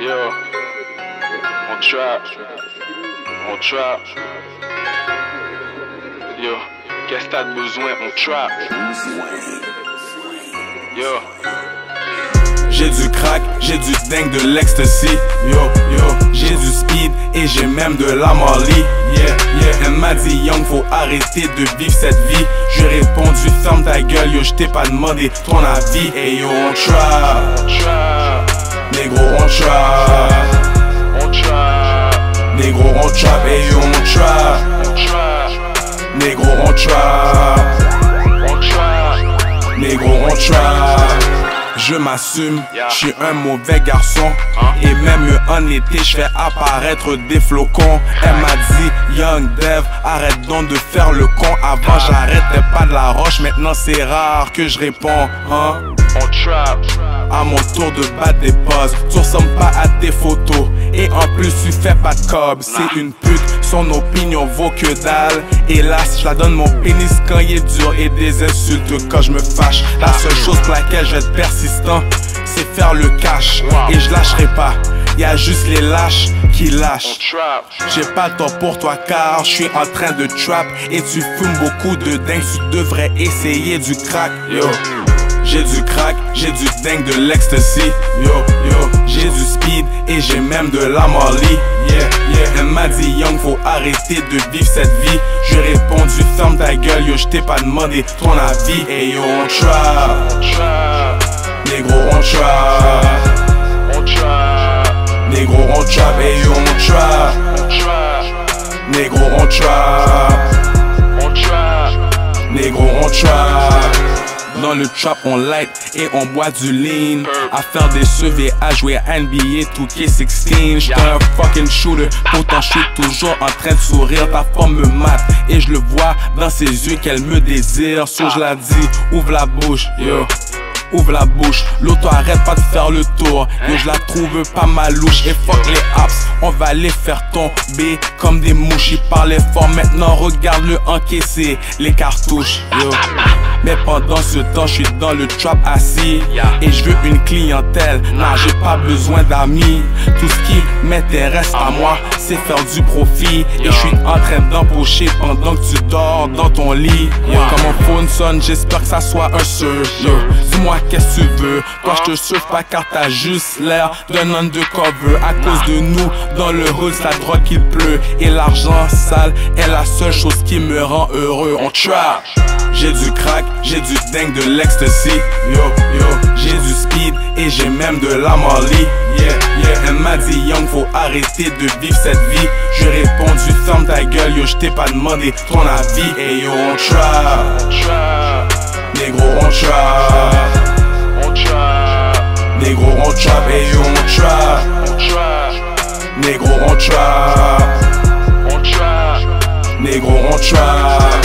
Yo, on trap, on trap. Yo, qu'est-ce que t'as besoin, on trap. Yo. J'ai du crack, j'ai du dingue de l'ecstasy. Yo, yo, j'ai du speed et j'ai même de la molly. Yeah, yeah. Elle m'a dit Young, faut arrêter de vivre cette vie. J'ai répondu ferme ta gueule, yo, j't'ai pas demandé ton avis. Et yo, on trap, Trap, négro, on trap. on trap, Négro, on trap, et on trap. Négro, on trap. on trap. Négro, on trap. Je m'assume, je suis un mauvais garçon. Et même en été, je fais apparaître des flocons. Elle m'a dit, Young Dev, arrête donc de faire le con. Avant, j'arrêtais de la roche, maintenant c'est rare que je réponds. Hein? On trap, À mon tour de battre des pauses, tu ressembles pas à tes photos. Et en plus, tu fais pas de cob. C'est une pute, son opinion vaut que dalle. Hélas, je la donne mon pénis quand il est dur et des insultes quand je me fâche. La seule chose pour laquelle je vais être persistant, c'est faire le cash. Et je lâcherai pas. Y a juste les lâches qui lâchent. J'ai pas le temps pour toi car je suis en train de trap et tu fumes beaucoup de dingue, tu devrais essayer du crack. Yo, j'ai du crack, j'ai du dingue de l'ecstasy. Yo, yo, j'ai du speed et j'ai même de la molly. Yeah, yeah. Elle m'a dit Young, faut arrêter de vivre cette vie. J'ai répondu ferme ta gueule, yo, je t'ai pas demandé ton avis. Et yo, on Trap, Dans le trap, on light et on boit du lean. À faire des CV, à jouer à NBA 2K16. J'suis un fucking shooter, pourtant j'suis toujours en train de sourire. Ta femme me mate et je le vois dans ses yeux qu'elle me désire. So je la dis, ouvre la bouche, yo. Ouvre la bouche, l'auto arrête pas de faire le tour. Yo, je la trouve pas mal louche. Et fuck les apps, on va les faire tomber comme des mouches. Il parlait fort, maintenant regarde-le encaisser les cartouches. Mais pendant ce temps, je suis dans le trap assis. Et je veux une clientèle. Non, j'ai pas besoin d'amis. Tout ce qui m'intéresse à moi, c'est faire du profit. Et je suis en train d'embaucher pendant que tu dors dans ton lit. Yo, Quand mon phone sonne, j'espère que ça soit un surf. Yo, qu'est-ce que tu veux. Toi, je te surfe pas car t'as juste l'air d'un undercover. À cause de nous, dans le c'est la drogue qui pleut. Et l'argent sale est la seule chose qui me rend heureux. On trap. J'ai du crack, j'ai du dingue de l'ecstasy. Yo, yo, j'ai du speed et j'ai même de la molly. Yeah, yeah. Elle m'a dit Young, faut arrêter de vivre cette vie. J'ai répondu ferme ta gueule, yo, je t'ai pas demandé ton avis. Et yo, on Trap, négro, on trap. Négro, on trap, et on trap. Négro, on trap. Négro, on trap.